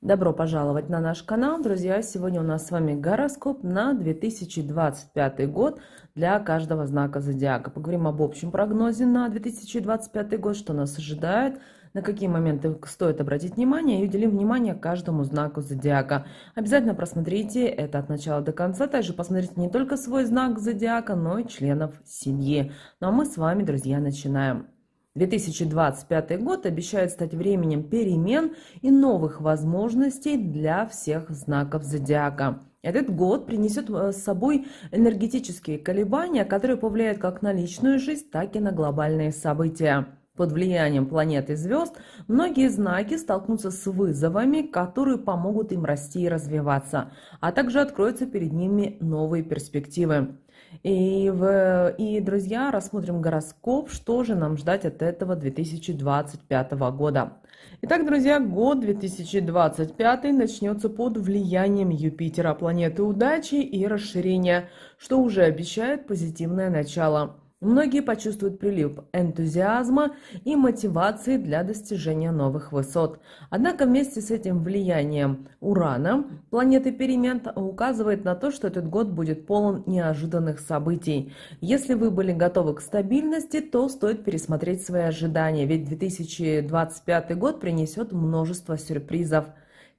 Добро пожаловать на наш канал, друзья! Сегодня у нас с вами гороскоп на 2025 год для каждого знака зодиака. Поговорим об общем прогнозе на 2025 год, что нас ожидает, на какие моменты стоит обратить внимание и уделим внимание каждому знаку зодиака. Обязательно просмотрите это от начала до конца, также посмотрите не только свой знак зодиака, но и членов семьи. Ну а мы с вами, друзья, начинаем. 2025 год обещает стать временем перемен и новых возможностей для всех знаков зодиака. Этот год принесет э, с собой энергетические колебания, которые повлияют как на личную жизнь, так и на глобальные события. Под влиянием планет и звезд многие знаки столкнутся с вызовами, которые помогут им расти и развиваться, а также откроются перед ними новые перспективы. И, в, и, друзья, рассмотрим гороскоп, что же нам ждать от этого 2025 года. Итак, друзья, год 2025 начнется под влиянием Юпитера, планеты удачи и расширения, что уже обещает позитивное начало. Многие почувствуют прилив энтузиазма и мотивации для достижения новых высот. Однако вместе с этим влиянием Урана, планеты перемен, указывает на то, что этот год будет полон неожиданных событий. Если вы были готовы к стабильности, то стоит пересмотреть свои ожидания, ведь 2025 год принесет множество сюрпризов.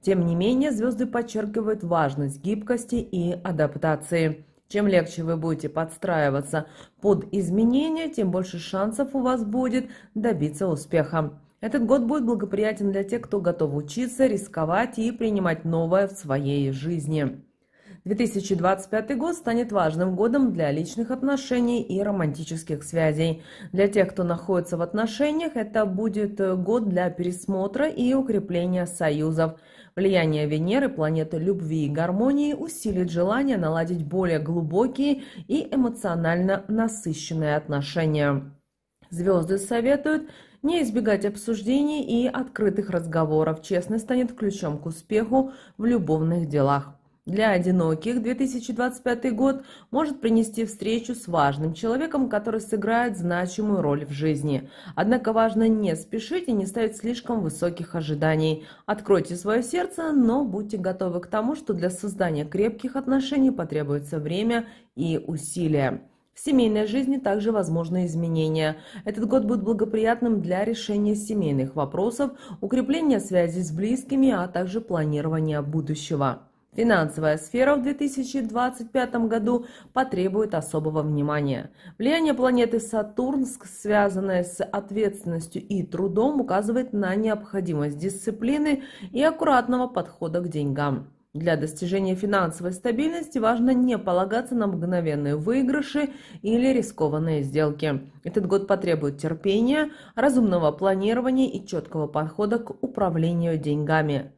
Тем не менее, звезды подчеркивают важность гибкости и адаптации. Чем легче вы будете подстраиваться под изменения, тем больше шансов у вас будет добиться успеха. Этот год будет благоприятен для тех, кто готов учиться, рисковать и принимать новое в своей жизни. 2025 год станет важным годом для личных отношений и романтических связей. Для тех, кто находится в отношениях, это будет год для пересмотра и укрепления союзов. Влияние Венеры, планеты любви и гармонии, усилит желание наладить более глубокие и эмоционально насыщенные отношения. Звезды советуют не избегать обсуждений и открытых разговоров. Честность станет ключом к успеху в любовных делах. Для одиноких 2025 год может принести встречу с важным человеком, который сыграет значимую роль в жизни. Однако важно не спешить и не ставить слишком высоких ожиданий. Откройте свое сердце, но будьте готовы к тому, что для создания крепких отношений потребуется время и усилия. В семейной жизни также возможны изменения. Этот год будет благоприятным для решения семейных вопросов, укрепления связи с близкими, а также планирования будущего. Финансовая сфера в 2025 году потребует особого внимания. Влияние планеты Сатурн, связанное с ответственностью и трудом, указывает на необходимость дисциплины и аккуратного подхода к деньгам. Для достижения финансовой стабильности важно не полагаться на мгновенные выигрыши или рискованные сделки. Этот год потребует терпения, разумного планирования и четкого подхода к управлению деньгами.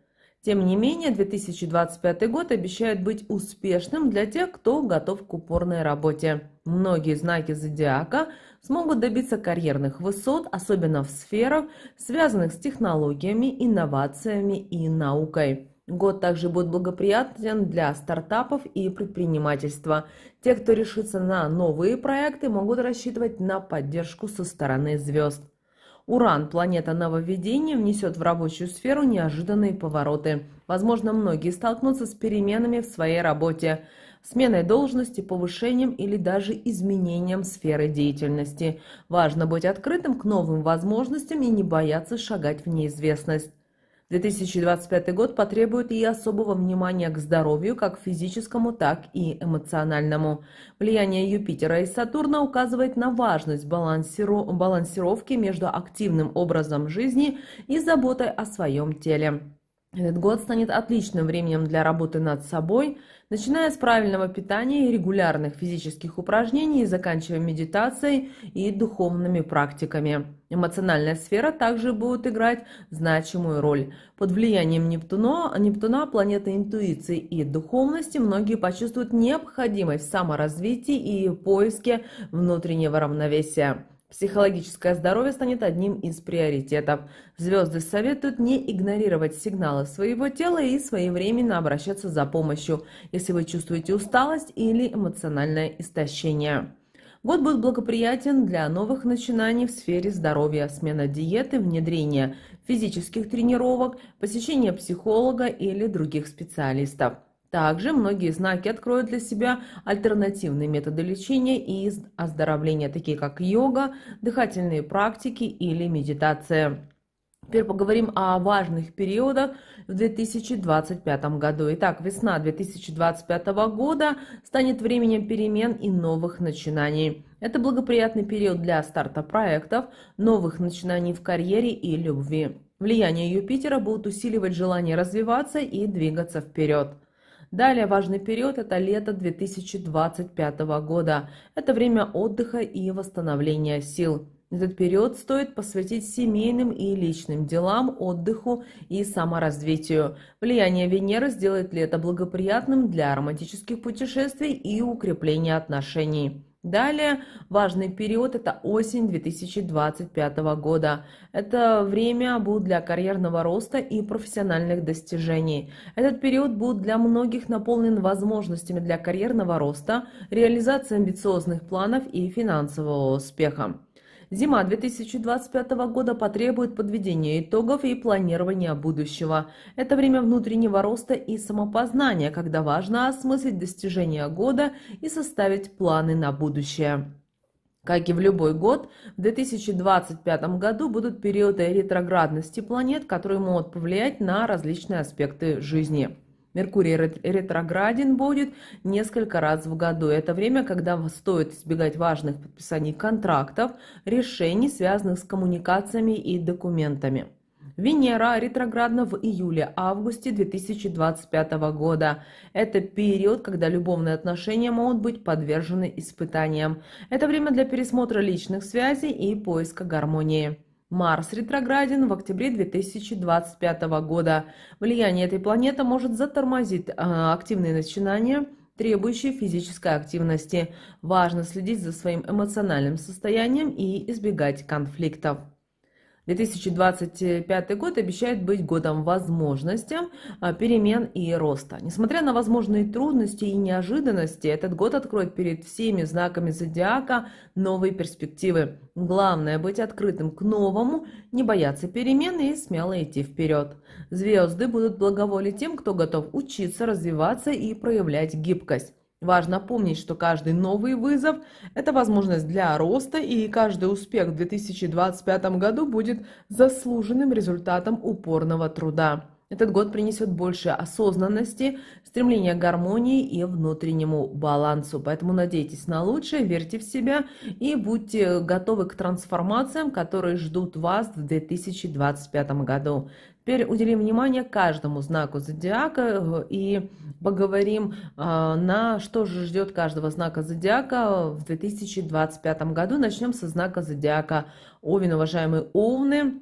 Тем не менее, 2025 год обещает быть успешным для тех, кто готов к упорной работе. Многие знаки зодиака смогут добиться карьерных высот, особенно в сферах, связанных с технологиями, инновациями и наукой. Год также будет благоприятен для стартапов и предпринимательства. Те, кто решится на новые проекты, могут рассчитывать на поддержку со стороны звезд. Уран, планета нововведения, внесет в рабочую сферу неожиданные повороты. Возможно, многие столкнутся с переменами в своей работе, сменой должности, повышением или даже изменением сферы деятельности. Важно быть открытым к новым возможностям и не бояться шагать в неизвестность. 2025 год потребует и особого внимания к здоровью, как физическому, так и эмоциональному. Влияние Юпитера и Сатурна указывает на важность балансиру... балансировки между активным образом жизни и заботой о своем теле. Этот год станет отличным временем для работы над собой, начиная с правильного питания и регулярных физических упражнений, заканчивая медитацией и духовными практиками. Эмоциональная сфера также будет играть значимую роль. Под влиянием Нептуна, Нептуна, планеты интуиции и духовности, многие почувствуют необходимость в саморазвитии и поиске внутреннего равновесия. Психологическое здоровье станет одним из приоритетов. Звезды советуют не игнорировать сигналы своего тела и своевременно обращаться за помощью, если вы чувствуете усталость или эмоциональное истощение. Год будет благоприятен для новых начинаний в сфере здоровья, смена диеты, внедрение физических тренировок, посещение психолога или других специалистов. Также многие знаки откроют для себя альтернативные методы лечения и оздоровления, такие как йога, дыхательные практики или медитация. Теперь поговорим о важных периодах в 2025 году. Итак, весна 2025 года станет временем перемен и новых начинаний. Это благоприятный период для старта проектов, новых начинаний в карьере и любви. Влияние Юпитера будет усиливать желание развиваться и двигаться вперед. Далее важный период – это лето 2025 года. Это время отдыха и восстановления сил. Этот период стоит посвятить семейным и личным делам, отдыху и саморазвитию. Влияние Венеры сделает лето благоприятным для романтических путешествий и укрепления отношений. Далее важный период – это осень 2025 года. Это время будет для карьерного роста и профессиональных достижений. Этот период будет для многих наполнен возможностями для карьерного роста, реализации амбициозных планов и финансового успеха. Зима 2025 года потребует подведения итогов и планирования будущего. Это время внутреннего роста и самопознания, когда важно осмыслить достижения года и составить планы на будущее. Как и в любой год, в 2025 году будут периоды ретроградности планет, которые могут повлиять на различные аспекты жизни. Меркурий ретрограден будет несколько раз в году. Это время, когда стоит избегать важных подписаний контрактов, решений, связанных с коммуникациями и документами. Венера ретроградна в июле-августе 2025 года. Это период, когда любовные отношения могут быть подвержены испытаниям. Это время для пересмотра личных связей и поиска гармонии. Марс ретрограден в октябре 2025 года. Влияние этой планеты может затормозить э, активные начинания, требующие физической активности. Важно следить за своим эмоциональным состоянием и избегать конфликтов. 2025 год обещает быть годом возможностей, а, перемен и роста. Несмотря на возможные трудности и неожиданности, этот год откроет перед всеми знаками зодиака новые перспективы. Главное быть открытым к новому, не бояться перемен и смело идти вперед. Звезды будут благоволить тем, кто готов учиться, развиваться и проявлять гибкость. Важно помнить, что каждый новый вызов – это возможность для роста, и каждый успех в 2025 году будет заслуженным результатом упорного труда. Этот год принесет больше осознанности, стремления к гармонии и внутреннему балансу. Поэтому надейтесь на лучшее, верьте в себя и будьте готовы к трансформациям, которые ждут вас в 2025 году. Теперь уделим внимание каждому знаку зодиака э, и поговорим, а, на что же ждет каждого знака зодиака в 2025 году. Начнем со знака зодиака Овен, уважаемые Овны.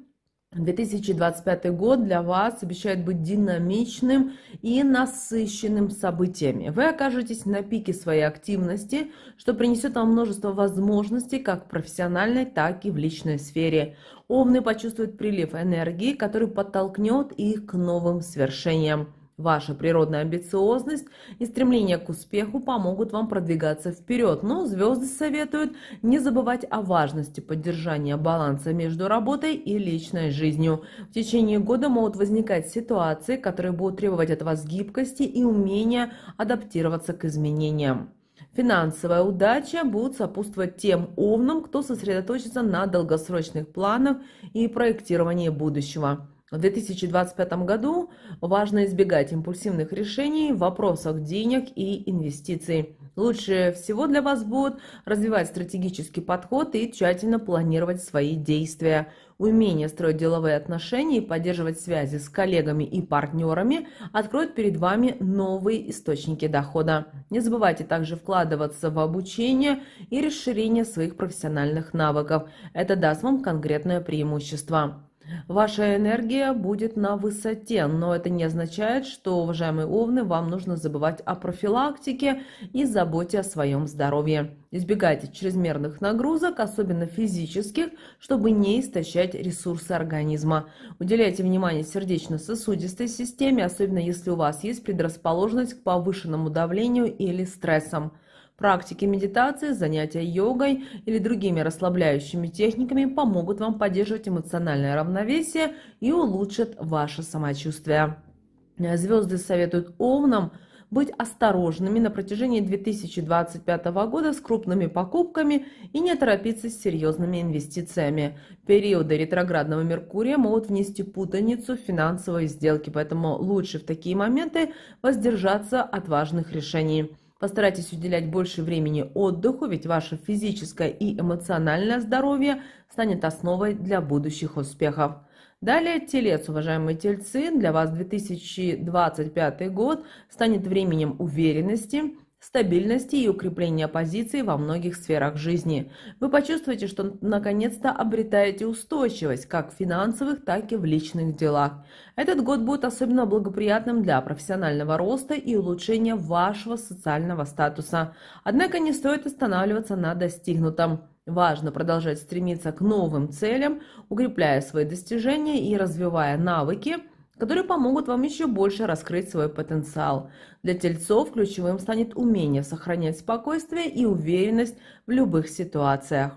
2025 год для вас обещает быть динамичным и насыщенным событиями. Вы окажетесь на пике своей активности, что принесет вам множество возможностей как в профессиональной, так и в личной сфере. Овны почувствуют прилив энергии, который подтолкнет их к новым свершениям. Ваша природная амбициозность и стремление к успеху помогут вам продвигаться вперед, но звезды советуют не забывать о важности поддержания баланса между работой и личной жизнью. В течение года могут возникать ситуации, которые будут требовать от вас гибкости и умения адаптироваться к изменениям. Финансовая удача будет сопутствовать тем овнам, кто сосредоточится на долгосрочных планах и проектировании будущего. В 2025 году важно избегать импульсивных решений в вопросах денег и инвестиций. Лучше всего для вас будет развивать стратегический подход и тщательно планировать свои действия. Умение строить деловые отношения и поддерживать связи с коллегами и партнерами откроют перед вами новые источники дохода. Не забывайте также вкладываться в обучение и расширение своих профессиональных навыков. Это даст вам конкретное преимущество. Ваша энергия будет на высоте, но это не означает, что, уважаемые овны, вам нужно забывать о профилактике и заботе о своем здоровье. Избегайте чрезмерных нагрузок, особенно физических, чтобы не истощать ресурсы организма. Уделяйте внимание сердечно-сосудистой системе, особенно если у вас есть предрасположенность к повышенному давлению или стрессам. Практики медитации, занятия йогой или другими расслабляющими техниками помогут вам поддерживать эмоциональное равновесие и улучшат ваше самочувствие. Звезды советуют овнам – быть осторожными на протяжении 2025 года с крупными покупками и не торопиться с серьезными инвестициями. Периоды ретроградного Меркурия могут внести путаницу в финансовые сделки, поэтому лучше в такие моменты воздержаться от важных решений. Постарайтесь уделять больше времени отдыху, ведь ваше физическое и эмоциональное здоровье станет основой для будущих успехов. Далее телец, уважаемые тельцы, для вас 2025 год станет временем уверенности, стабильности и укрепления позиций во многих сферах жизни. Вы почувствуете, что наконец-то обретаете устойчивость как в финансовых, так и в личных делах. Этот год будет особенно благоприятным для профессионального роста и улучшения вашего социального статуса. Однако не стоит останавливаться на достигнутом. Важно продолжать стремиться к новым целям, укрепляя свои достижения и развивая навыки, которые помогут вам еще больше раскрыть свой потенциал. Для тельцов ключевым станет умение сохранять спокойствие и уверенность в любых ситуациях.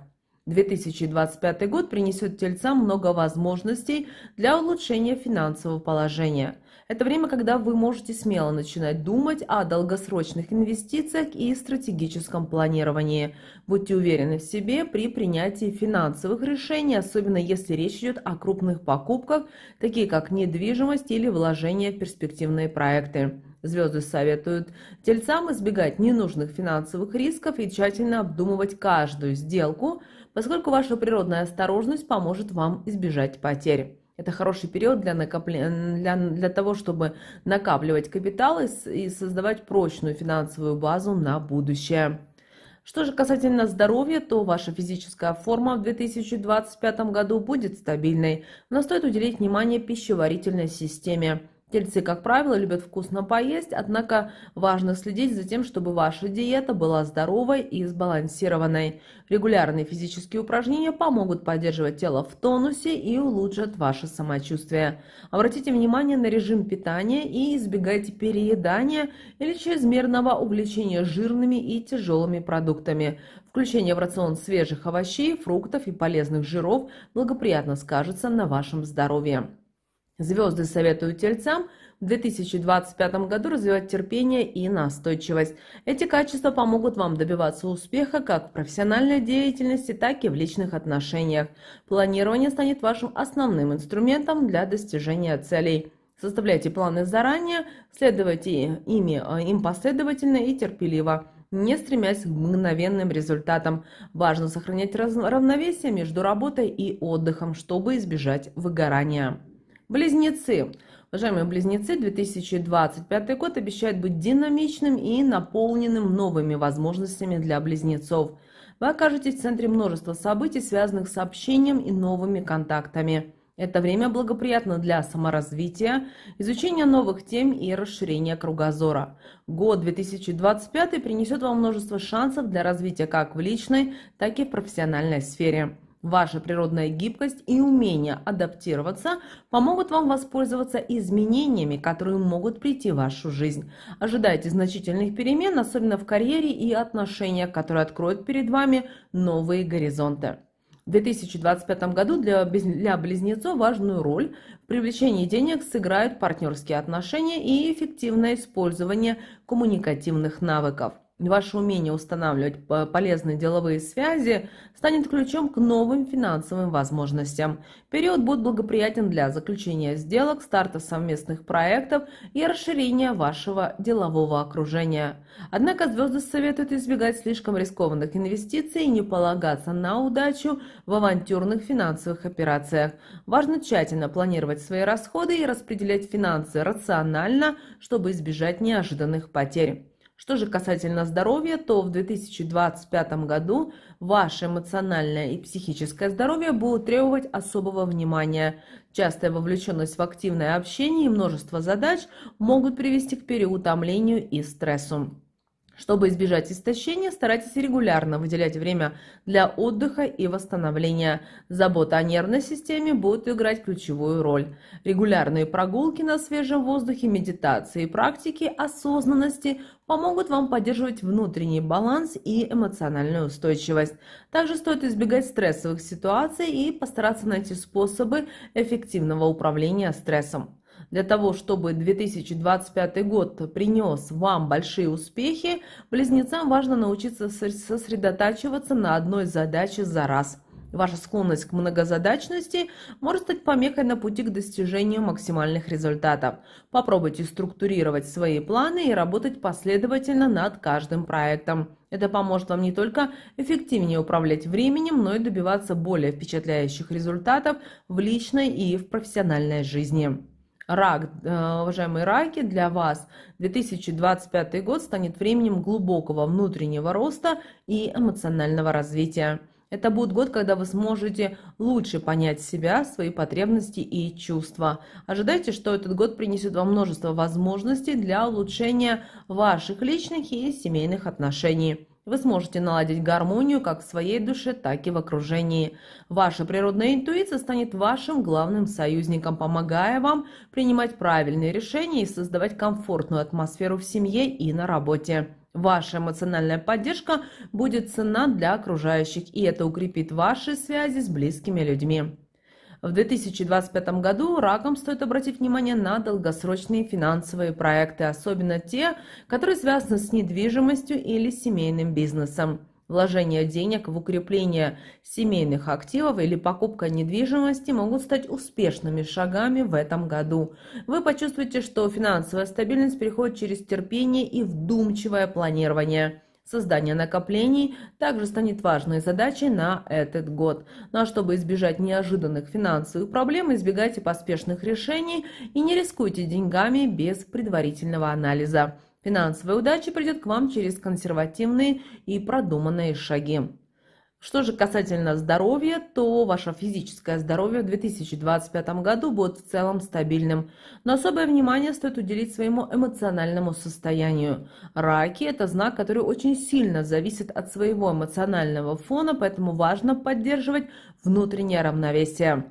2025 год принесет тельцам много возможностей для улучшения финансового положения. Это время, когда вы можете смело начинать думать о долгосрочных инвестициях и стратегическом планировании. Будьте уверены в себе при принятии финансовых решений, особенно если речь идет о крупных покупках, такие как недвижимость или вложения в перспективные проекты. Звезды советуют тельцам избегать ненужных финансовых рисков и тщательно обдумывать каждую сделку, поскольку ваша природная осторожность поможет вам избежать потерь. Это хороший период для, накопления, для, для того, чтобы накапливать капитал и, и создавать прочную финансовую базу на будущее. Что же касательно здоровья, то ваша физическая форма в 2025 году будет стабильной, но стоит уделить внимание пищеварительной системе. Тельцы, как правило, любят вкусно поесть, однако важно следить за тем, чтобы ваша диета была здоровой и сбалансированной. Регулярные физические упражнения помогут поддерживать тело в тонусе и улучшат ваше самочувствие. Обратите внимание на режим питания и избегайте переедания или чрезмерного увлечения жирными и тяжелыми продуктами. Включение в рацион свежих овощей, фруктов и полезных жиров благоприятно скажется на вашем здоровье. Звезды советуют тельцам в 2025 году развивать терпение и настойчивость. Эти качества помогут вам добиваться успеха как в профессиональной деятельности, так и в личных отношениях. Планирование станет вашим основным инструментом для достижения целей. Составляйте планы заранее, следуйте ими, э, им последовательно и терпеливо не стремясь к мгновенным результатам. Важно сохранять равновесие между работой и отдыхом, чтобы избежать выгорания. Близнецы. Уважаемые близнецы, 2025 год обещает быть динамичным и наполненным новыми возможностями для близнецов. Вы окажетесь в центре множества событий, связанных с общением и новыми контактами. Это время благоприятно для саморазвития, изучения новых тем и расширения кругозора. Год 2025 принесет вам множество шансов для развития как в личной, так и в профессиональной сфере. Ваша природная гибкость и умение адаптироваться помогут вам воспользоваться изменениями, которые могут прийти в вашу жизнь. Ожидайте значительных перемен, особенно в карьере и отношениях, которые откроют перед вами новые горизонты. В 2025 году для, для близнецов важную роль в привлечении денег сыграют партнерские отношения и эффективное использование коммуникативных навыков. Ваше умение устанавливать полезные деловые связи станет ключом к новым финансовым возможностям. Период будет благоприятен для заключения сделок, старта совместных проектов и расширения вашего делового окружения. Однако звезды советуют избегать слишком рискованных инвестиций и не полагаться на удачу в авантюрных финансовых операциях. Важно тщательно планировать свои расходы и распределять финансы рационально, чтобы избежать неожиданных потерь. Что же касательно здоровья, то в 2025 году ваше эмоциональное и психическое здоровье будут требовать особого внимания. Частая вовлеченность в активное общение и множество задач могут привести к переутомлению и стрессу. Чтобы избежать истощения, старайтесь регулярно выделять время для отдыха и восстановления. Забота о нервной системе будет играть ключевую роль. Регулярные прогулки на свежем воздухе, медитации и практики осознанности помогут вам поддерживать внутренний баланс и эмоциональную устойчивость. Также стоит избегать стрессовых ситуаций и постараться найти способы эффективного управления стрессом. Для того, чтобы 2025 год принес вам большие успехи, близнецам важно научиться сосредотачиваться на одной задаче за раз. Ваша склонность к многозадачности может стать помехой на пути к достижению максимальных результатов. Попробуйте структурировать свои планы и работать последовательно над каждым проектом. Это поможет вам не только эффективнее управлять временем, но и добиваться более впечатляющих результатов в личной и в профессиональной жизни. Рак, э, уважаемые раки, для вас 2025 год станет временем глубокого внутреннего роста и эмоционального развития. Это будет год, когда вы сможете лучше понять себя, свои потребности и чувства. Ожидайте, что этот год принесет вам множество возможностей для улучшения ваших личных и семейных отношений. Вы сможете наладить гармонию как в своей душе, так и в окружении. Ваша природная интуиция станет вашим главным союзником, помогая вам принимать правильные решения и создавать комфортную атмосферу в семье и на работе. Ваша эмоциональная поддержка будет ценна для окружающих, и это укрепит ваши связи с близкими людьми. В 2025 году раком стоит обратить внимание на долгосрочные финансовые проекты, особенно те, которые связаны с недвижимостью или семейным бизнесом. Вложение денег в укрепление семейных активов или покупка недвижимости могут стать успешными шагами в этом году. Вы почувствуете, что финансовая стабильность приходит через терпение и вдумчивое планирование. Создание накоплений также станет важной задачей на этот год. Ну а чтобы избежать неожиданных финансовых проблем, избегайте поспешных решений и не рискуйте деньгами без предварительного анализа. Финансовая удача придет к вам через консервативные и продуманные шаги. Что же касательно здоровья, то ваше физическое здоровье в 2025 году будет в целом стабильным, но особое внимание стоит уделить своему эмоциональному состоянию. Раки – это знак, который очень сильно зависит от своего эмоционального фона, поэтому важно поддерживать внутреннее равновесие.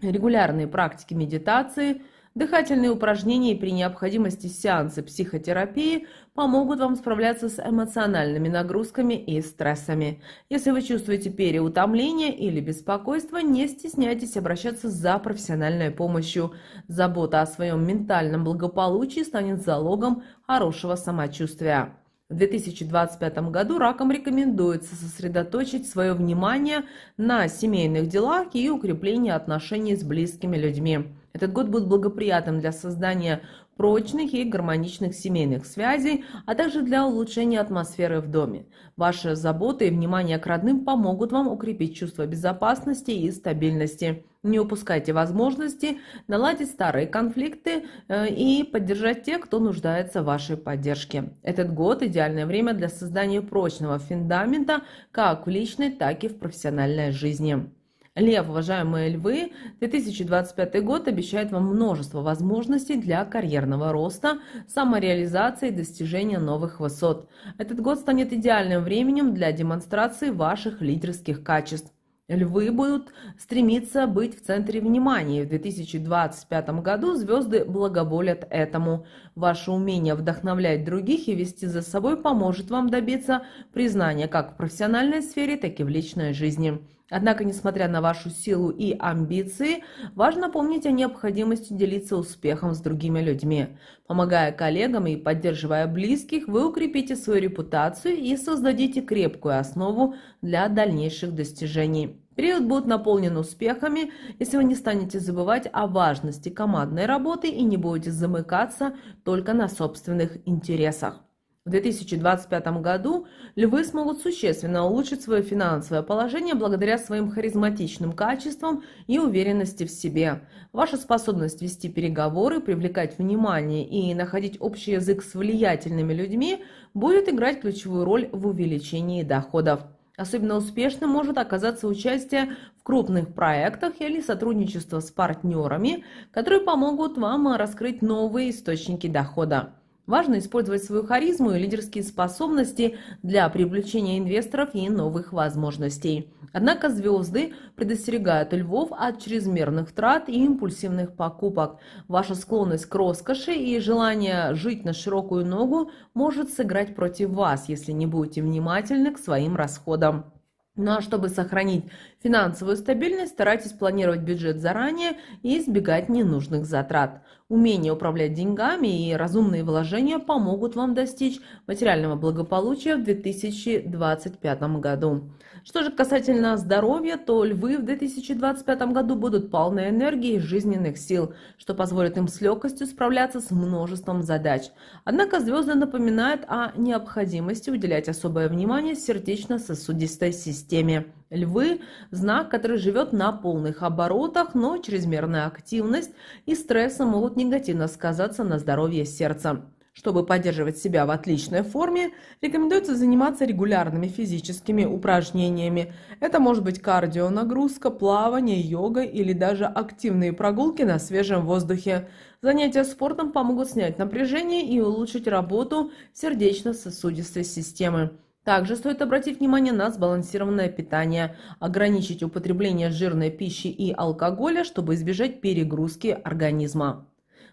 Регулярные практики медитации – Дыхательные упражнения и при необходимости сеансы психотерапии помогут вам справляться с эмоциональными нагрузками и стрессами. Если вы чувствуете переутомление или беспокойство, не стесняйтесь обращаться за профессиональной помощью. Забота о своем ментальном благополучии станет залогом хорошего самочувствия. В 2025 году ракам рекомендуется сосредоточить свое внимание на семейных делах и укреплении отношений с близкими людьми. Этот год будет благоприятным для создания прочных и гармоничных семейных связей, а также для улучшения атмосферы в доме. Ваша забота и внимание к родным помогут вам укрепить чувство безопасности и стабильности. Не упускайте возможности наладить старые конфликты э, и поддержать тех, кто нуждается в вашей поддержке. Этот год – идеальное время для создания прочного фундамента как в личной, так и в профессиональной жизни. Лев, уважаемые львы, 2025 год обещает вам множество возможностей для карьерного роста, самореализации и достижения новых высот. Этот год станет идеальным временем для демонстрации ваших лидерских качеств. Львы будут стремиться быть в центре внимания. В 2025 году звезды благоволят этому. Ваше умение вдохновлять других и вести за собой поможет вам добиться признания как в профессиональной сфере, так и в личной жизни. Однако, несмотря на вашу силу и амбиции, важно помнить о необходимости делиться успехом с другими людьми. Помогая коллегам и поддерживая близких, вы укрепите свою репутацию и создадите крепкую основу для дальнейших достижений. Период будет наполнен успехами, если вы не станете забывать о важности командной работы и не будете замыкаться только на собственных интересах. В 2025 году львы смогут существенно улучшить свое финансовое положение благодаря своим харизматичным качествам и уверенности в себе. Ваша способность вести переговоры, привлекать внимание и находить общий язык с влиятельными людьми будет играть ключевую роль в увеличении доходов. Особенно успешным может оказаться участие в крупных проектах или сотрудничество с партнерами, которые помогут вам раскрыть новые источники дохода. Важно использовать свою харизму и лидерские способности для привлечения инвесторов и новых возможностей. Однако звезды предостерегают львов от чрезмерных трат и импульсивных покупок. Ваша склонность к роскоши и желание жить на широкую ногу может сыграть против вас, если не будете внимательны к своим расходам. Ну а чтобы сохранить финансовую стабильность, старайтесь планировать бюджет заранее и избегать ненужных затрат. Умение управлять деньгами и разумные вложения помогут вам достичь материального благополучия в 2025 году. Что же касательно здоровья, то львы в 2025 году будут полны энергии и жизненных сил, что позволит им с легкостью справляться с множеством задач. Однако звезды напоминают о необходимости уделять особое внимание сердечно-сосудистой системе. Львы – знак, который живет на полных оборотах, но чрезмерная активность и стрессы могут негативно сказаться на здоровье сердца. Чтобы поддерживать себя в отличной форме, рекомендуется заниматься регулярными физическими упражнениями. Это может быть кардионагрузка, плавание, йога или даже активные прогулки на свежем воздухе. Занятия спортом помогут снять напряжение и улучшить работу сердечно-сосудистой системы. Также стоит обратить внимание на сбалансированное питание, ограничить употребление жирной пищи и алкоголя, чтобы избежать перегрузки организма.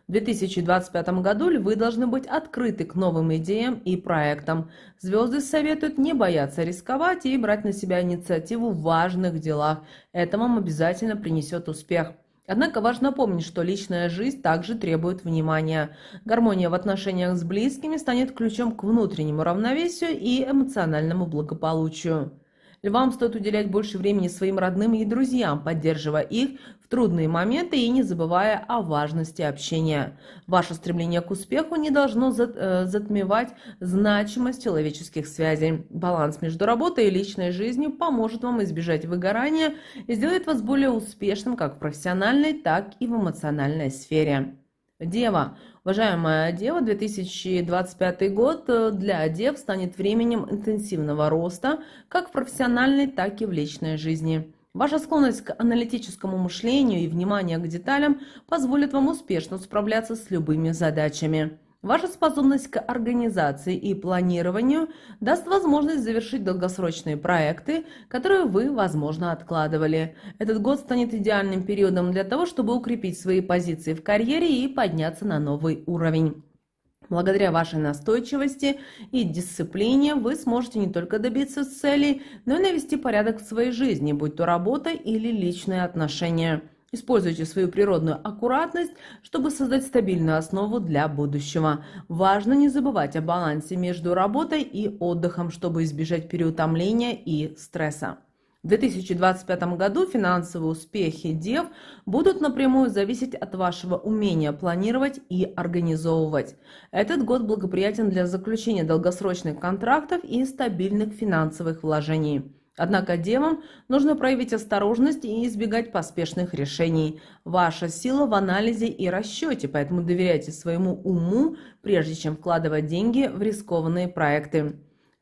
В 2025 году львы должны быть открыты к новым идеям и проектам. Звезды советуют не бояться рисковать и брать на себя инициативу в важных делах. Это вам обязательно принесет успех. Однако важно помнить, что личная жизнь также требует внимания. Гармония в отношениях с близкими станет ключом к внутреннему равновесию и эмоциональному благополучию. Львам стоит уделять больше времени своим родным и друзьям, поддерживая их в трудные моменты и не забывая о важности общения. Ваше стремление к успеху не должно э, затмевать значимость человеческих связей. Баланс между работой и личной жизнью поможет вам избежать выгорания и сделает вас более успешным как в профессиональной, так и в эмоциональной сфере. Дева. Уважаемая Дева, 2025 год э, для Дев станет временем интенсивного роста как в профессиональной, так и в личной жизни. Ваша склонность к аналитическому мышлению и внимание к деталям позволит вам успешно справляться с любыми задачами. Ваша способность к организации и планированию даст возможность завершить долгосрочные проекты, которые вы, возможно, откладывали. Этот год станет идеальным периодом для того, чтобы укрепить свои позиции в карьере и подняться на новый уровень. Благодаря вашей настойчивости и дисциплине вы сможете не только добиться целей, но и навести порядок в своей жизни, будь то работа или личные отношения. Используйте свою природную аккуратность, чтобы создать стабильную основу для будущего. Важно не забывать о балансе между работой и отдыхом, чтобы избежать переутомления и стресса. В 2025 году финансовые успехи дев будут напрямую зависеть от вашего умения планировать и организовывать. Этот год благоприятен для заключения долгосрочных контрактов и стабильных финансовых вложений. Однако девам нужно проявить осторожность и избегать поспешных решений. Ваша сила в анализе и расчете, поэтому доверяйте своему уму, прежде чем вкладывать деньги в рискованные проекты.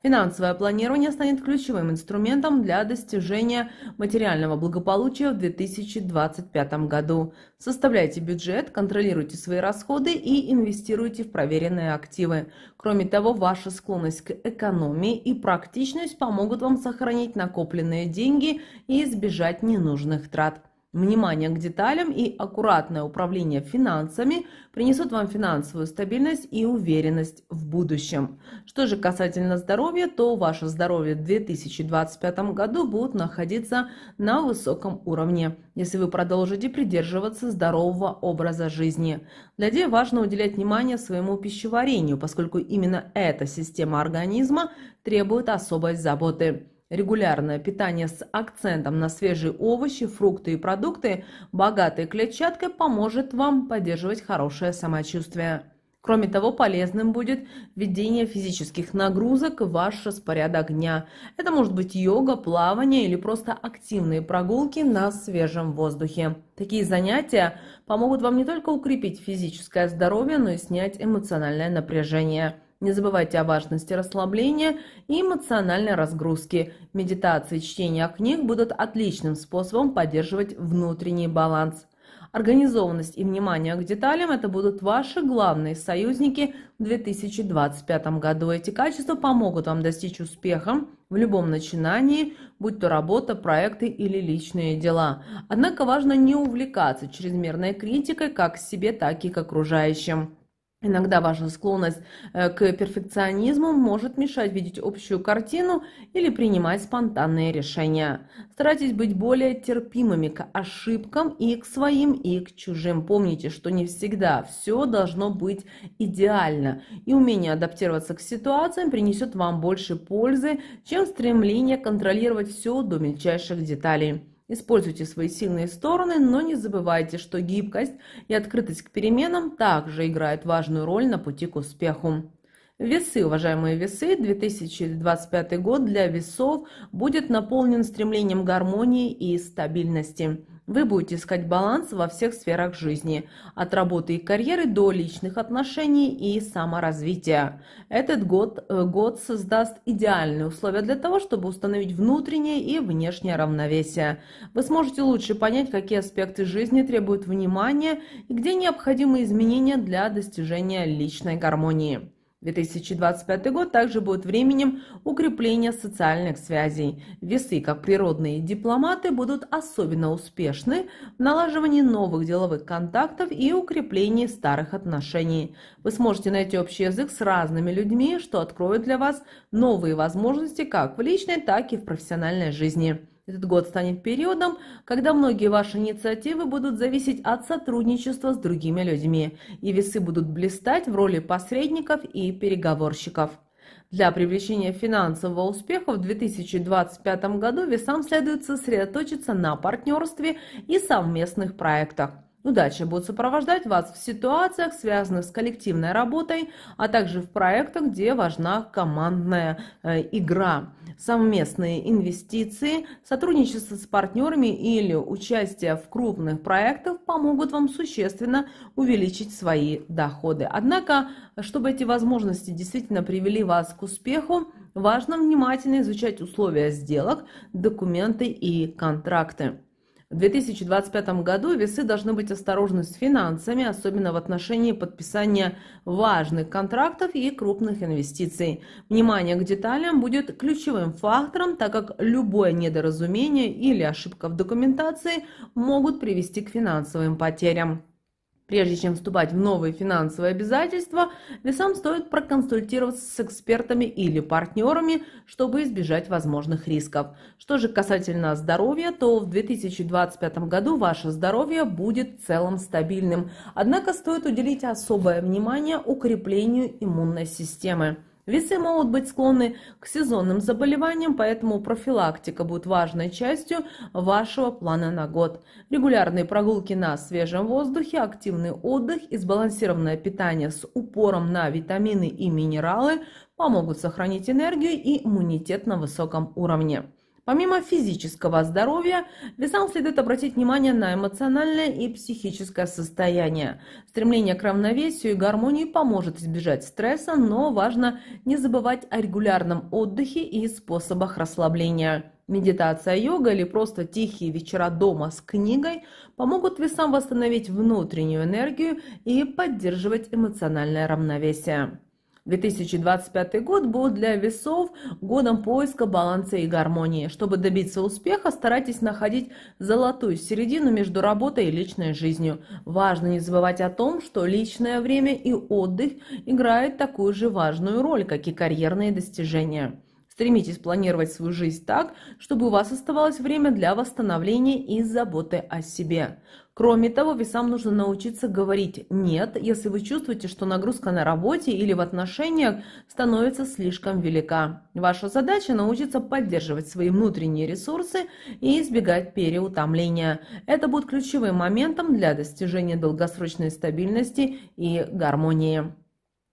Финансовое планирование станет ключевым инструментом для достижения материального благополучия в 2025 году. Составляйте бюджет, контролируйте свои расходы и инвестируйте в проверенные активы. Кроме того, ваша склонность к экономии и практичность помогут вам сохранить накопленные деньги и избежать ненужных трат. Внимание к деталям и аккуратное управление финансами принесут вам финансовую стабильность и уверенность в будущем. Что же касательно здоровья, то ваше здоровье в 2025 году будет находиться на высоком уровне, если вы продолжите придерживаться здорового образа жизни. Для дев важно уделять внимание своему пищеварению, поскольку именно эта система организма требует особой заботы. Регулярное питание с акцентом на свежие овощи, фрукты и продукты, богатые клетчаткой, поможет вам поддерживать хорошее самочувствие. Кроме того, полезным будет введение физических нагрузок в ваш распорядок дня. Это может быть йога, плавание или просто активные прогулки на свежем воздухе. Такие занятия помогут вам не только укрепить физическое здоровье, но и снять эмоциональное напряжение. Не забывайте о важности расслабления и эмоциональной разгрузки. Медитация и чтение книг будут отличным способом поддерживать внутренний баланс. Организованность и внимание к деталям – это будут ваши главные союзники в 2025 году. Эти качества помогут вам достичь успеха в любом начинании, будь то работа, проекты или личные дела. Однако важно не увлекаться чрезмерной критикой как себе, так и к окружающим. Иногда ваша склонность э, к перфекционизму может мешать видеть общую картину или принимать спонтанные решения. Старайтесь быть более терпимыми к ошибкам и к своим, и к чужим. Помните, что не всегда все должно быть идеально, и умение адаптироваться к ситуациям принесет вам больше пользы, чем стремление контролировать все до мельчайших деталей. Используйте свои сильные стороны, но не забывайте, что гибкость и открытость к переменам также играют важную роль на пути к успеху. Весы, уважаемые весы, 2025 год для весов будет наполнен стремлением гармонии и стабильности. Вы будете искать баланс во всех сферах жизни, от работы и карьеры до личных отношений и саморазвития. Этот год, э, год создаст идеальные условия для того, чтобы установить внутреннее и внешнее равновесие. Вы сможете лучше понять, какие аспекты жизни требуют внимания и где необходимы изменения для достижения личной гармонии. 2025 год также будет временем укрепления социальных связей. Весы, как природные дипломаты, будут особенно успешны в налаживании новых деловых контактов и укреплении старых отношений. Вы сможете найти общий язык с разными людьми, что откроет для вас новые возможности как в личной, так и в профессиональной жизни. Этот год станет периодом, когда многие ваши инициативы будут зависеть от сотрудничества с другими людьми, и весы будут блистать в роли посредников и переговорщиков. Для привлечения финансового успеха в 2025 году весам следует сосредоточиться на партнерстве и совместных проектах. Удача будет сопровождать вас в ситуациях, связанных с коллективной работой, а также в проектах, где важна командная э, игра. Совместные инвестиции, сотрудничество с партнерами или участие в крупных проектах помогут вам существенно увеличить свои доходы. Однако, чтобы эти возможности действительно привели вас к успеху, важно внимательно изучать условия сделок, документы и контракты. В 2025 году весы должны быть осторожны с финансами, особенно в отношении подписания важных контрактов и крупных инвестиций. Внимание к деталям будет ключевым фактором, так как любое недоразумение или ошибка в документации могут привести к финансовым потерям. Прежде чем вступать в новые финансовые обязательства, весам стоит проконсультироваться с экспертами или партнерами, чтобы избежать возможных рисков. Что же касательно здоровья, то в 2025 году ваше здоровье будет в целом стабильным. Однако стоит уделить особое внимание укреплению иммунной системы. Весы могут быть склонны к сезонным заболеваниям, поэтому профилактика будет важной частью вашего плана на год. Регулярные прогулки на свежем воздухе, активный отдых и сбалансированное питание с упором на витамины и минералы помогут сохранить энергию и иммунитет на высоком уровне. Помимо физического здоровья, весам следует обратить внимание на эмоциональное и психическое состояние. Стремление к равновесию и гармонии поможет избежать стресса, но важно не забывать о регулярном отдыхе и способах расслабления. Медитация, йога или просто тихие вечера дома с книгой помогут весам восстановить внутреннюю энергию и поддерживать эмоциональное равновесие. 2025 год был для весов годом поиска баланса и гармонии. Чтобы добиться успеха, старайтесь находить золотую середину между работой и личной жизнью. Важно не забывать о том, что личное время и отдых играют такую же важную роль, как и карьерные достижения. Стремитесь планировать свою жизнь так, чтобы у вас оставалось время для восстановления и заботы о себе. Кроме того, весам нужно научиться говорить «нет», если вы чувствуете, что нагрузка на работе или в отношениях становится слишком велика. Ваша задача – научиться поддерживать свои внутренние ресурсы и избегать переутомления. Это будет ключевым моментом для достижения долгосрочной стабильности и гармонии.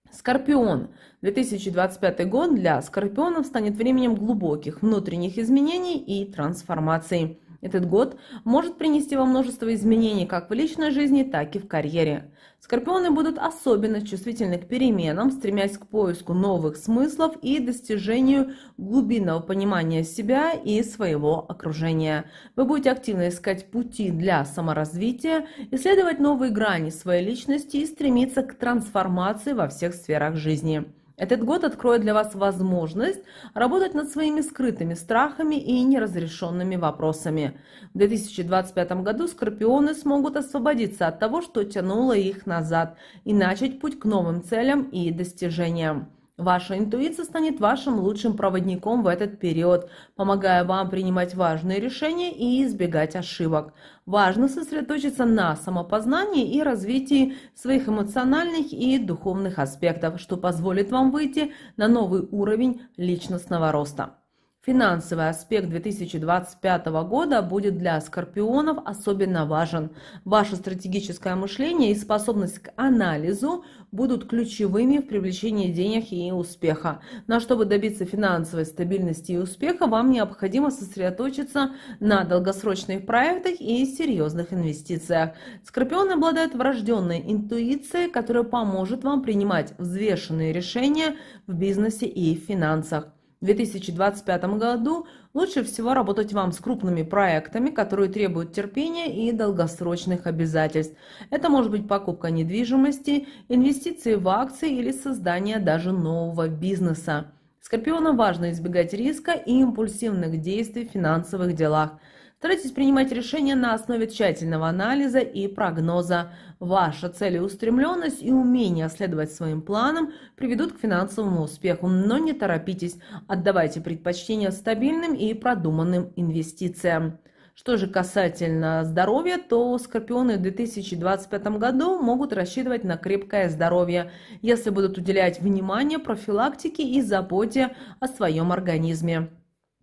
Скорпион. 2025 год для скорпионов станет временем глубоких внутренних изменений и трансформаций. Этот год может принести вам множество изменений как в личной жизни, так и в карьере. Скорпионы будут особенно чувствительны к переменам, стремясь к поиску новых смыслов и достижению глубинного понимания себя и своего окружения. Вы будете активно искать пути для саморазвития, исследовать новые грани своей личности и стремиться к трансформации во всех сферах жизни. Этот год откроет для вас возможность работать над своими скрытыми страхами и неразрешенными вопросами. В 2025 году скорпионы смогут освободиться от того, что тянуло их назад, и начать путь к новым целям и достижениям. Ваша интуиция станет вашим лучшим проводником в этот период, помогая вам принимать важные решения и избегать ошибок. Важно сосредоточиться на самопознании и развитии своих эмоциональных и духовных аспектов, что позволит вам выйти на новый уровень личностного роста. Финансовый аспект 2025 года будет для скорпионов особенно важен. Ваше стратегическое мышление и способность к анализу будут ключевыми в привлечении денег и успеха. Но чтобы добиться финансовой стабильности и успеха, вам необходимо сосредоточиться на долгосрочных проектах и серьезных инвестициях. Скорпион обладает врожденной интуицией, которая поможет вам принимать взвешенные решения в бизнесе и финансах. В 2025 году лучше всего работать вам с крупными проектами, которые требуют терпения и долгосрочных обязательств. Это может быть покупка недвижимости, инвестиции в акции или создание даже нового бизнеса. Скорпионам важно избегать риска и импульсивных действий в финансовых делах – Старайтесь принимать решения на основе тщательного анализа и прогноза. Ваша целеустремленность и умение следовать своим планам приведут к финансовому успеху, но не торопитесь, отдавайте предпочтение стабильным и продуманным инвестициям. Что же касательно здоровья, то скорпионы в 2025 году могут рассчитывать на крепкое здоровье, если будут уделять внимание профилактике и заботе о своем организме.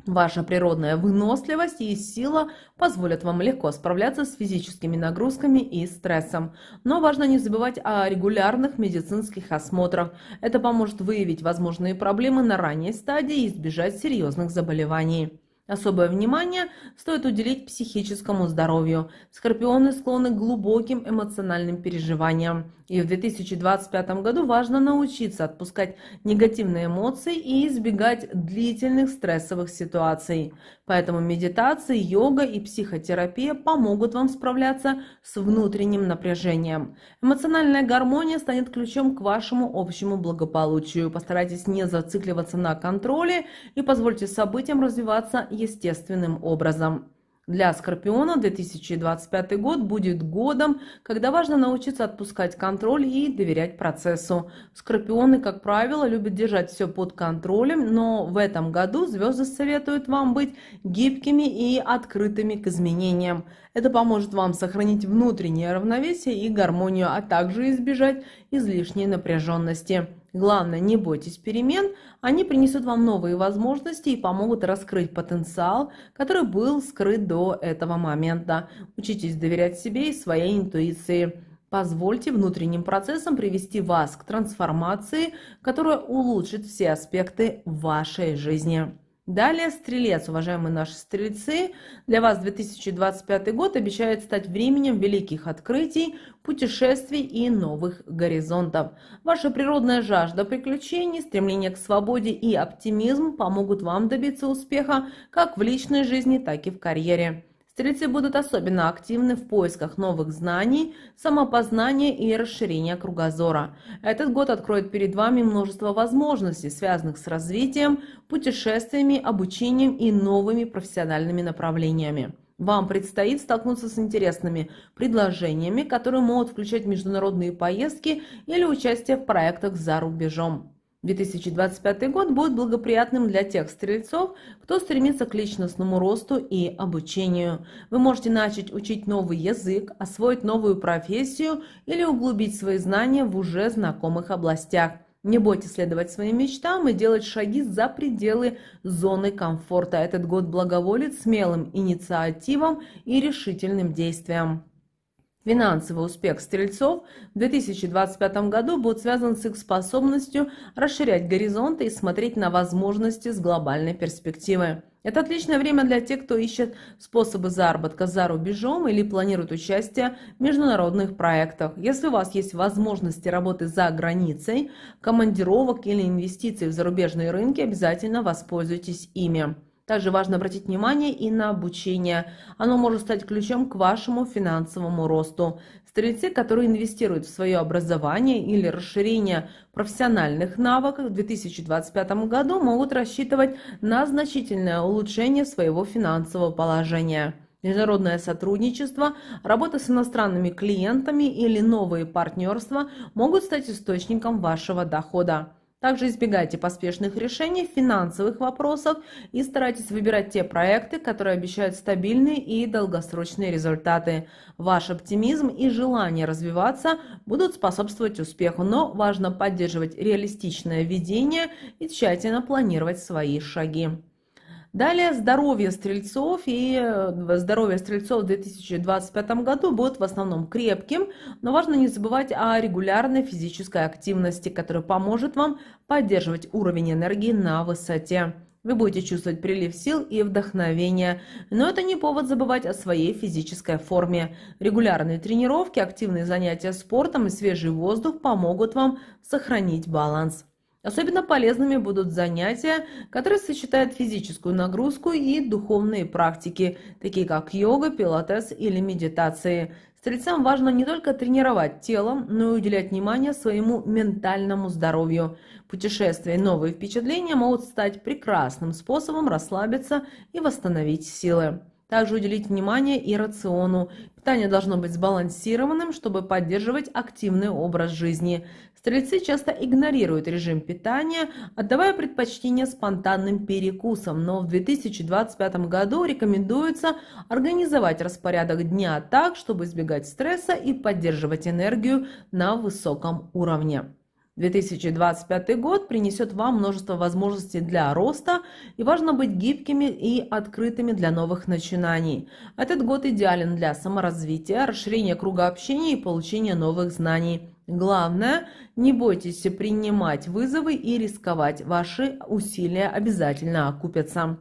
Ваша природная выносливость и сила позволят вам легко справляться с физическими нагрузками и стрессом. Но важно не забывать о регулярных медицинских осмотрах. Это поможет выявить возможные проблемы на ранней стадии и избежать серьезных заболеваний. Особое внимание стоит уделить психическому здоровью. Скорпионы склонны к глубоким эмоциональным переживаниям. И в 2025 году важно научиться отпускать негативные эмоции и избегать длительных стрессовых ситуаций. Поэтому медитация, йога и психотерапия помогут вам справляться с внутренним напряжением. Эмоциональная гармония станет ключом к вашему общему благополучию. Постарайтесь не зацикливаться на контроле и позвольте событиям развиваться естественным образом. Для Скорпиона 2025 год будет годом, когда важно научиться отпускать контроль и доверять процессу. Скорпионы, как правило, любят держать все под контролем, но в этом году звезды советуют вам быть гибкими и открытыми к изменениям. Это поможет вам сохранить внутреннее равновесие и гармонию, а также избежать излишней напряженности. Главное, не бойтесь перемен, они принесут вам новые возможности и помогут раскрыть потенциал, который был скрыт до этого момента. Учитесь доверять себе и своей интуиции. Позвольте внутренним процессам привести вас к трансформации, которая улучшит все аспекты вашей жизни. Далее стрелец, уважаемые наши стрельцы, для вас 2025 год обещает стать временем великих открытий, путешествий и новых горизонтов. Ваша природная жажда приключений, стремление к свободе и оптимизм помогут вам добиться успеха как в личной жизни, так и в карьере. Стрельцы будут особенно активны в поисках новых знаний, самопознания и расширения кругозора. Этот год откроет перед вами множество возможностей, связанных с развитием, путешествиями, обучением и новыми профессиональными направлениями. Вам предстоит столкнуться с интересными предложениями, которые могут включать международные поездки или участие в проектах за рубежом. 2025 год будет благоприятным для тех стрельцов, кто стремится к личностному росту и обучению. Вы можете начать учить новый язык, освоить новую профессию или углубить свои знания в уже знакомых областях. Не бойтесь следовать своим мечтам и делать шаги за пределы зоны комфорта. Этот год благоволит смелым инициативам и решительным действиям. Финансовый успех стрельцов в 2025 году будет связан с их способностью расширять горизонты и смотреть на возможности с глобальной перспективы. Это отличное время для тех, кто ищет способы заработка за рубежом или планирует участие в международных проектах. Если у вас есть возможности работы за границей, командировок или инвестиций в зарубежные рынки, обязательно воспользуйтесь ими. Также важно обратить внимание и на обучение. Оно может стать ключом к вашему финансовому росту. Стрельцы, которые инвестируют в свое образование или расширение профессиональных навыков в 2025 году, могут рассчитывать на значительное улучшение своего финансового положения. Международное сотрудничество, работа с иностранными клиентами или новые партнерства могут стать источником вашего дохода. Также избегайте поспешных решений в финансовых вопросах и старайтесь выбирать те проекты, которые обещают стабильные и долгосрочные результаты. Ваш оптимизм и желание развиваться будут способствовать успеху, но важно поддерживать реалистичное видение и тщательно планировать свои шаги. Далее здоровье стрельцов и э, здоровье стрельцов в 2025 году будет в основном крепким, но важно не забывать о регулярной физической активности, которая поможет вам поддерживать уровень энергии на высоте. Вы будете чувствовать прилив сил и вдохновения, но это не повод забывать о своей физической форме. Регулярные тренировки, активные занятия спортом и свежий воздух помогут вам сохранить баланс. Особенно полезными будут занятия, которые сочетают физическую нагрузку и духовные практики, такие как йога, пилатес или медитации. Стрельцам важно не только тренировать тело, но и уделять внимание своему ментальному здоровью. Путешествия и новые впечатления могут стать прекрасным способом расслабиться и восстановить силы. Также уделить внимание и рациону. Питание должно быть сбалансированным, чтобы поддерживать активный образ жизни. Стрельцы часто игнорируют режим питания, отдавая предпочтение спонтанным перекусам, но в 2025 году рекомендуется организовать распорядок дня так, чтобы избегать стресса и поддерживать энергию на высоком уровне. 2025 год принесет вам множество возможностей для роста, и важно быть гибкими и открытыми для новых начинаний. Этот год идеален для саморазвития, расширения круга общения и получения новых знаний. Главное, не бойтесь принимать вызовы и рисковать. Ваши усилия обязательно окупятся.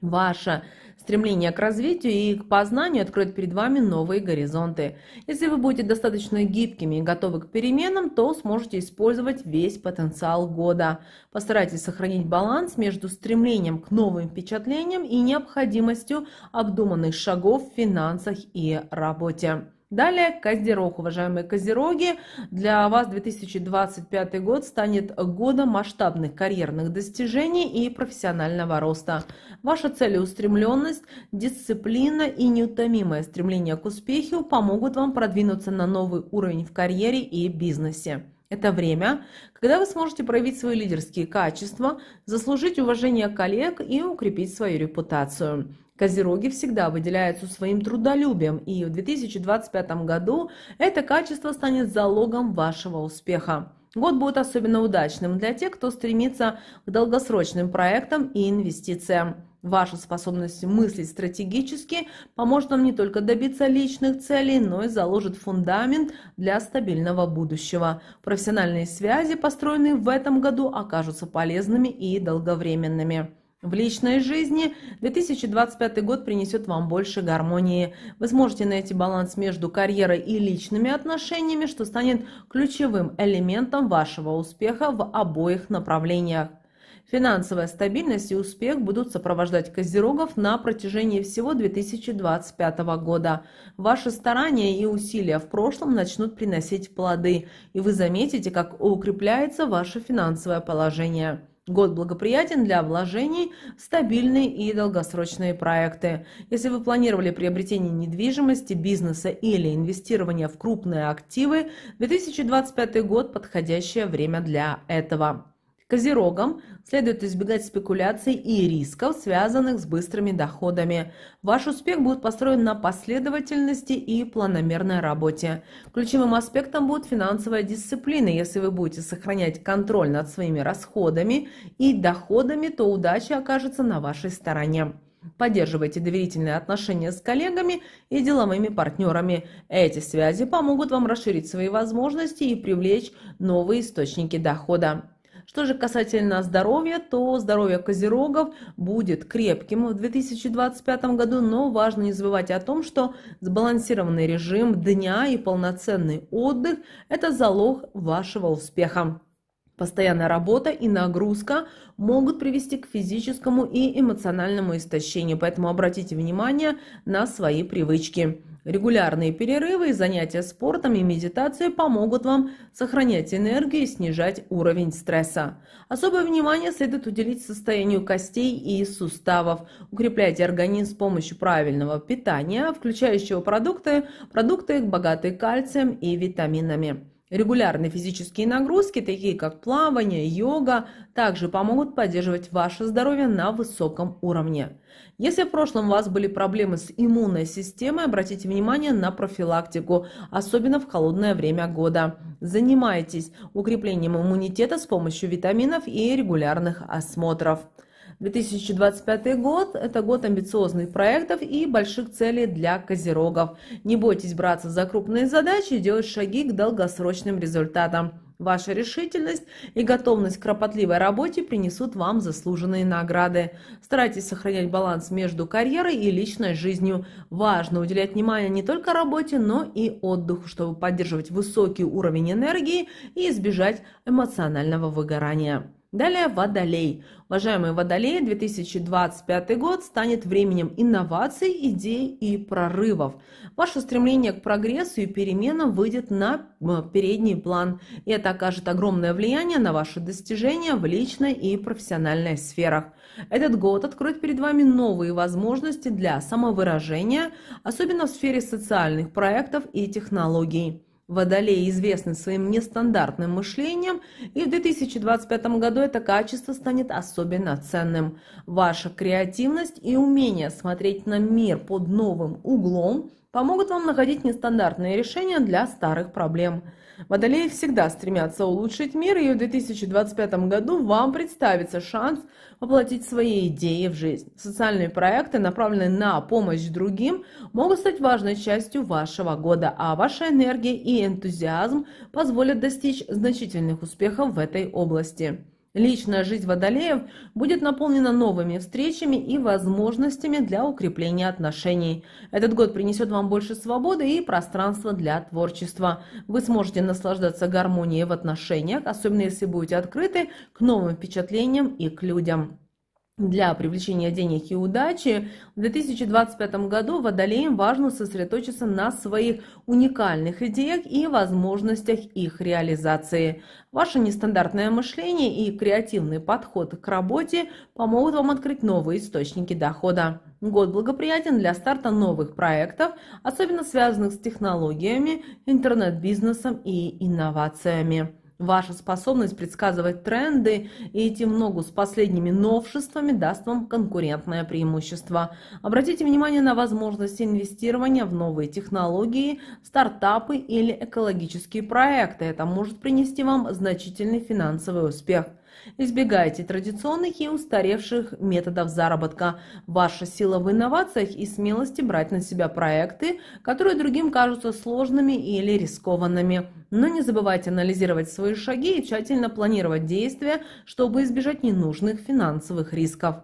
Ваше стремление к развитию и к познанию откроет перед вами новые горизонты. Если вы будете достаточно гибкими и готовы к переменам, то сможете использовать весь потенциал года. Постарайтесь сохранить баланс между стремлением к новым впечатлениям и необходимостью обдуманных шагов в финансах и работе. Далее, Козерог, уважаемые Козероги, для вас 2025 год станет годом масштабных карьерных достижений и профессионального роста. Ваша целеустремленность, дисциплина и неутомимое стремление к успеху помогут вам продвинуться на новый уровень в карьере и бизнесе. Это время, когда вы сможете проявить свои лидерские качества, заслужить уважение коллег и укрепить свою репутацию. Козероги всегда выделяются своим трудолюбием, и в 2025 году это качество станет залогом вашего успеха. Год будет особенно удачным для тех, кто стремится к долгосрочным проектам и инвестициям. Ваша способность мыслить стратегически поможет вам не только добиться личных целей, но и заложит фундамент для стабильного будущего. Профессиональные связи, построенные в этом году, окажутся полезными и долговременными. В личной жизни 2025 год принесет вам больше гармонии. Вы сможете найти баланс между карьерой и личными отношениями, что станет ключевым элементом вашего успеха в обоих направлениях. Финансовая стабильность и успех будут сопровождать козерогов на протяжении всего 2025 года. Ваши старания и усилия в прошлом начнут приносить плоды, и вы заметите, как укрепляется ваше финансовое положение. Год благоприятен для вложений в стабильные и долгосрочные проекты. Если вы планировали приобретение недвижимости, бизнеса или инвестирование в крупные активы, 2025 год – подходящее время для этого. Козерогам следует избегать спекуляций и рисков, связанных с быстрыми доходами. Ваш успех будет построен на последовательности и планомерной работе. Ключевым аспектом будет финансовая дисциплина. Если вы будете сохранять контроль над своими расходами и доходами, то удача окажется на вашей стороне. Поддерживайте доверительные отношения с коллегами и деловыми партнерами. Эти связи помогут вам расширить свои возможности и привлечь новые источники дохода. Что же касательно здоровья, то здоровье козерогов будет крепким в 2025 году, но важно не забывать о том, что сбалансированный режим дня и полноценный отдых – это залог вашего успеха. Постоянная работа и нагрузка могут привести к физическому и эмоциональному истощению, поэтому обратите внимание на свои привычки. Регулярные перерывы занятия спортом и медитацией помогут вам сохранять энергию и снижать уровень стресса. Особое внимание следует уделить состоянию костей и суставов. Укрепляйте организм с помощью правильного питания, включающего продукты, продукты богатые кальцием и витаминами. Регулярные физические нагрузки, такие как плавание, йога, также помогут поддерживать ваше здоровье на высоком уровне. Если в прошлом у вас были проблемы с иммунной системой, обратите внимание на профилактику, особенно в холодное время года. Занимайтесь укреплением иммунитета с помощью витаминов и регулярных осмотров. 2025 год – это год амбициозных проектов и больших целей для козерогов. Не бойтесь браться за крупные задачи и делать шаги к долгосрочным результатам. Ваша решительность и готовность к кропотливой работе принесут вам заслуженные награды. Старайтесь сохранять баланс между карьерой и личной жизнью. Важно уделять внимание не только работе, но и отдыху, чтобы поддерживать высокий уровень энергии и избежать эмоционального выгорания. Далее Водолей. Уважаемые Водолеи, 2025 год станет временем инноваций, идей и прорывов. Ваше стремление к прогрессу и переменам выйдет на э, передний план, и это окажет огромное влияние на ваши достижения в личной и профессиональной сферах. Этот год откроет перед вами новые возможности для самовыражения, особенно в сфере социальных проектов и технологий. Водолеи известны своим нестандартным мышлением, и в 2025 году это качество станет особенно ценным. Ваша креативность и умение смотреть на мир под новым углом помогут вам находить нестандартные решения для старых проблем. Водолеи всегда стремятся улучшить мир, и в 2025 году вам представится шанс воплотить свои идеи в жизнь. Социальные проекты, направленные на помощь другим, могут стать важной частью вашего года, а ваша энергия и энтузиазм позволят достичь значительных успехов в этой области. Личная жизнь водолеев будет наполнена новыми встречами и возможностями для укрепления отношений. Этот год принесет вам больше свободы и пространства для творчества. Вы сможете наслаждаться гармонией в отношениях, особенно если будете открыты к новым впечатлениям и к людям. Для привлечения денег и удачи в 2025 году водолеям важно сосредоточиться на своих уникальных идеях и возможностях их реализации. Ваше нестандартное мышление и креативный подход к работе помогут вам открыть новые источники дохода. Год благоприятен для старта новых проектов, особенно связанных с технологиями, интернет-бизнесом и инновациями. Ваша способность предсказывать тренды и идти в ногу с последними новшествами даст вам конкурентное преимущество. Обратите внимание на возможности инвестирования в новые технологии, стартапы или экологические проекты. Это может принести вам значительный финансовый успех. Избегайте традиционных и устаревших методов заработка. Ваша сила в инновациях и смелости брать на себя проекты, которые другим кажутся сложными или рискованными. Но не забывайте анализировать свои шаги и тщательно планировать действия, чтобы избежать ненужных финансовых рисков.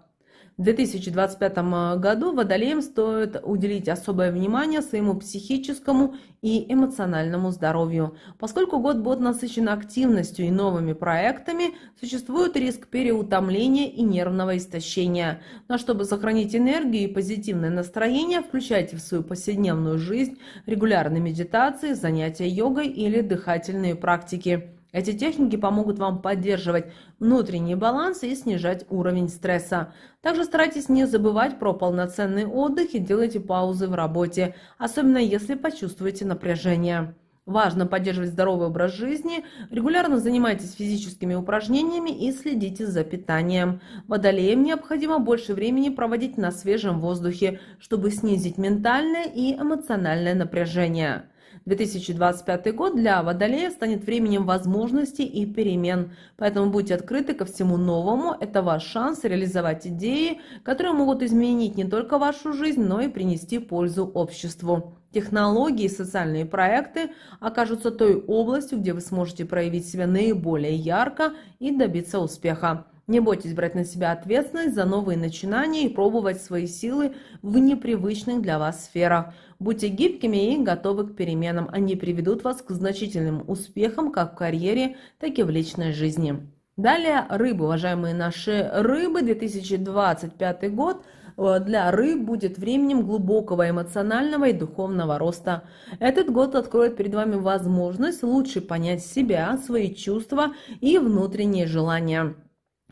В 2025 э, году водолеям стоит уделить особое внимание своему психическому и эмоциональному здоровью. Поскольку год будет насыщен активностью и новыми проектами, существует риск переутомления и нервного истощения. Но чтобы сохранить энергию и позитивное настроение, включайте в свою повседневную жизнь регулярные медитации, занятия йогой или дыхательные практики. Эти техники помогут вам поддерживать внутренний баланс и снижать уровень стресса. Также старайтесь не забывать про полноценный отдых и делайте паузы в работе, особенно если почувствуете напряжение. Важно поддерживать здоровый образ жизни, регулярно занимайтесь физическими упражнениями и следите за питанием. Водолеям необходимо больше времени проводить на свежем воздухе, чтобы снизить ментальное и эмоциональное напряжение. 2025 год для Водолея станет временем возможностей и перемен, поэтому будьте открыты ко всему новому. Это ваш шанс реализовать идеи, которые могут изменить не только вашу жизнь, но и принести пользу обществу. Технологии и социальные проекты окажутся той областью, где вы сможете проявить себя наиболее ярко и добиться успеха. Не бойтесь брать на себя ответственность за новые начинания и пробовать свои силы в непривычных для вас сферах. Будьте гибкими и готовы к переменам. Они приведут вас к значительным успехам как в карьере, так и в личной жизни. Далее рыбы, уважаемые наши рыбы, 2025 год э, для рыб будет временем глубокого эмоционального и духовного роста. Этот год откроет перед вами возможность лучше понять себя, свои чувства и внутренние желания.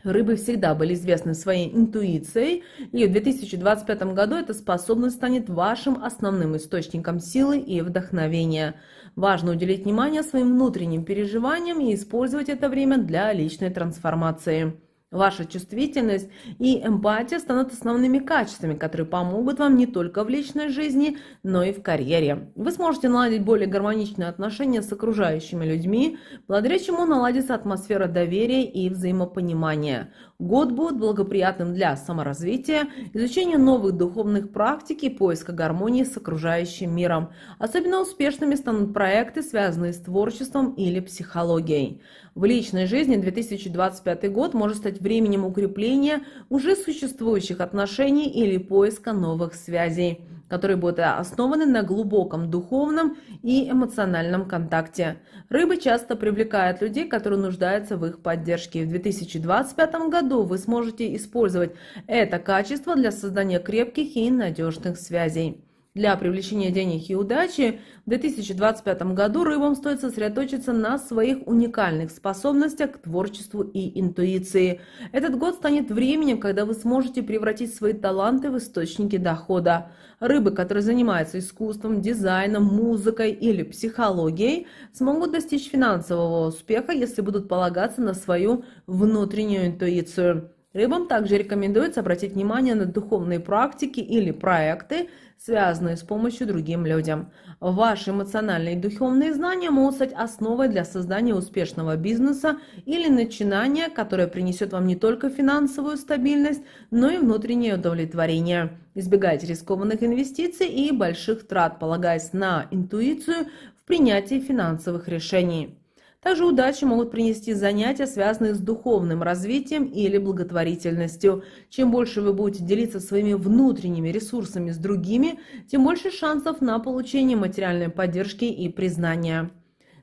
Рыбы всегда были известны своей интуицией, и в 2025 году эта способность станет вашим основным источником силы и вдохновения. Важно уделить внимание своим внутренним переживаниям и использовать это время для личной трансформации. Ваша чувствительность и эмпатия станут основными качествами, которые помогут вам не только в личной жизни, но и в карьере. Вы сможете наладить более гармоничные отношения с окружающими людьми, благодаря чему наладится атмосфера доверия и взаимопонимания. Год будет благоприятным для саморазвития, изучения новых духовных практик и поиска гармонии с окружающим миром. Особенно успешными станут проекты, связанные с творчеством или психологией. В личной жизни 2025 год может стать временем укрепления уже существующих отношений или поиска новых связей которые будут основаны на глубоком духовном и эмоциональном контакте. Рыбы часто привлекают людей, которые нуждаются в их поддержке. В 2025 году вы сможете использовать это качество для создания крепких и надежных связей. Для привлечения денег и удачи в 2025 году рыбам стоит сосредоточиться на своих уникальных способностях к творчеству и интуиции. Этот год станет временем, когда вы сможете превратить свои таланты в источники дохода. Рыбы, которые занимаются искусством, дизайном, музыкой или психологией, смогут достичь финансового успеха, если будут полагаться на свою внутреннюю интуицию. Рыбам также рекомендуется обратить внимание на духовные практики или проекты, связанные с помощью другим людям. Ваши эмоциональные и духовные знания могут стать основой для создания успешного бизнеса или начинания, которое принесет вам не только финансовую стабильность, но и внутреннее удовлетворение. Избегайте рискованных инвестиций и больших трат, полагаясь на интуицию в принятии финансовых решений. Также удачи могут принести занятия, связанные с духовным развитием или благотворительностью. Чем больше вы будете делиться своими внутренними ресурсами с другими, тем больше шансов на получение материальной поддержки и признания.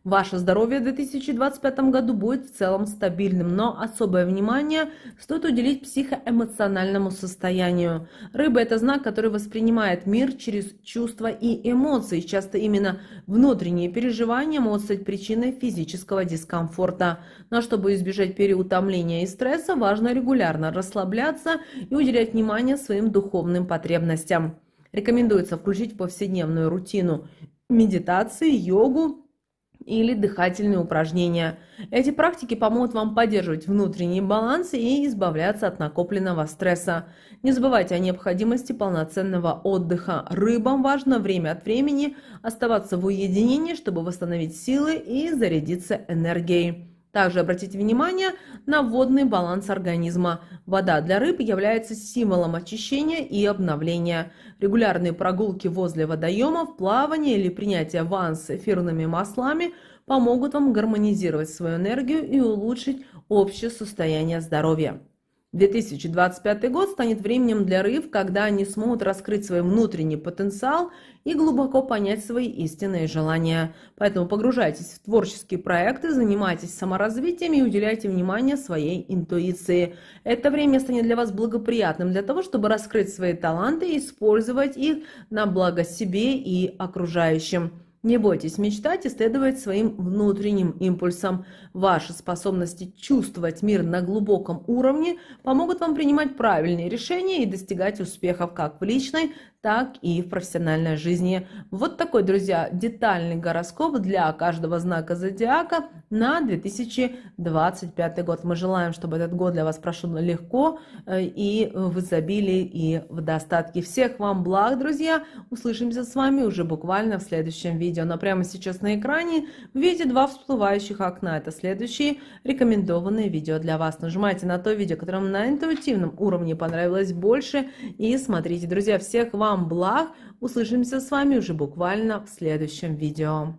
Ваше здоровье в 2025 году будет в целом стабильным, но особое внимание стоит уделить психоэмоциональному состоянию. Рыба – это знак, который воспринимает мир через чувства и эмоции. Часто именно внутренние переживания могут стать причиной физического дискомфорта. Но чтобы избежать переутомления и стресса, важно регулярно расслабляться и уделять внимание своим духовным потребностям. Рекомендуется включить в повседневную рутину медитации, йогу, или дыхательные упражнения. Эти практики помогут вам поддерживать внутренний баланс и избавляться от накопленного стресса. Не забывайте о необходимости полноценного отдыха. Рыбам важно время от времени оставаться в уединении, чтобы восстановить силы и зарядиться энергией. Также обратите внимание на водный баланс организма. Вода для рыб является символом очищения и обновления. Регулярные прогулки возле водоемов, плавание или принятие ванн с эфирными маслами помогут вам гармонизировать свою энергию и улучшить общее состояние здоровья. 2025 год станет временем для рыб, когда они смогут раскрыть свой внутренний потенциал и глубоко понять свои истинные желания. Поэтому погружайтесь в творческие проекты, занимайтесь саморазвитием и уделяйте внимание своей интуиции. Это время станет для вас благоприятным для того, чтобы раскрыть свои таланты и использовать их на благо себе и окружающим. Не бойтесь мечтать и следовать своим внутренним импульсам. Ваши способности чувствовать мир на глубоком уровне помогут вам принимать правильные решения и достигать успехов как в личной, так и в профессиональной жизни. Вот такой, друзья, детальный гороскоп для каждого знака зодиака на 2025 год. Мы желаем, чтобы этот год для вас прошел легко э, и в изобилии, и в достатке. Всех вам благ, друзья! Услышимся с вами уже буквально в следующем видео. Но прямо сейчас на экране видите два всплывающих окна. Это следующие рекомендованные видео для вас. Нажимайте на то видео, которое вам на интуитивном уровне понравилось больше. И смотрите, друзья, всех вам благ! Услышимся с вами уже буквально в следующем видео.